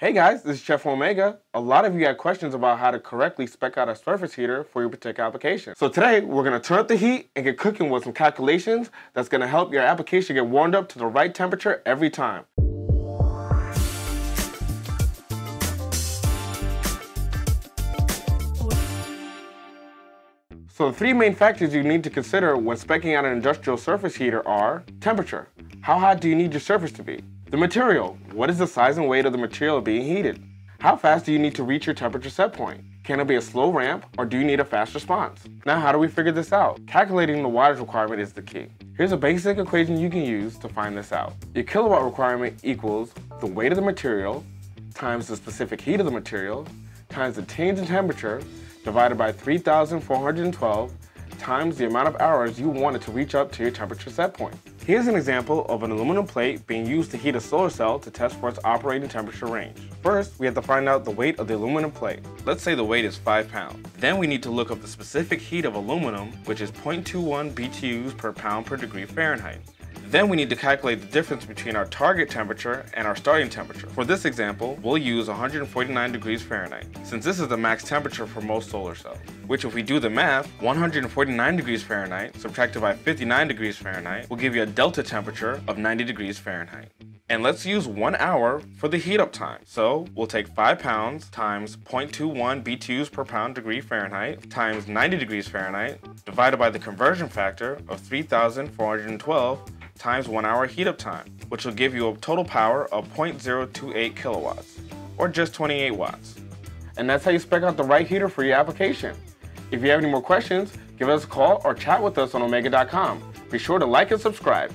Hey guys, this is Chet Omega. A lot of you had questions about how to correctly spec out a surface heater for your particular application. So today, we're gonna turn up the heat and get cooking with some calculations that's gonna help your application get warmed up to the right temperature every time. So the three main factors you need to consider when specing out an industrial surface heater are temperature. How hot do you need your surface to be? The material. What is the size and weight of the material being heated? How fast do you need to reach your temperature set point? Can it be a slow ramp or do you need a fast response? Now how do we figure this out? Calculating the wattage requirement is the key. Here's a basic equation you can use to find this out. Your kilowatt requirement equals the weight of the material times the specific heat of the material times the change in temperature divided by 3,412 times the amount of hours you want it to reach up to your temperature set point. Here's an example of an aluminum plate being used to heat a solar cell to test for its operating temperature range. First, we have to find out the weight of the aluminum plate. Let's say the weight is 5 pounds. Then we need to look up the specific heat of aluminum, which is 0.21 BTUs per pound per degree Fahrenheit. Then we need to calculate the difference between our target temperature and our starting temperature. For this example, we'll use 149 degrees Fahrenheit, since this is the max temperature for most solar cells. Which if we do the math, 149 degrees Fahrenheit subtracted by 59 degrees Fahrenheit will give you a delta temperature of 90 degrees Fahrenheit. And let's use one hour for the heat up time. So we'll take five pounds times 0.21 BTUs per pound degree Fahrenheit times 90 degrees Fahrenheit divided by the conversion factor of 3,412 times one hour heat up time, which will give you a total power of 0.028 kilowatts, or just 28 watts. And that's how you spec out the right heater for your application. If you have any more questions, give us a call or chat with us on omega.com. Be sure to like and subscribe.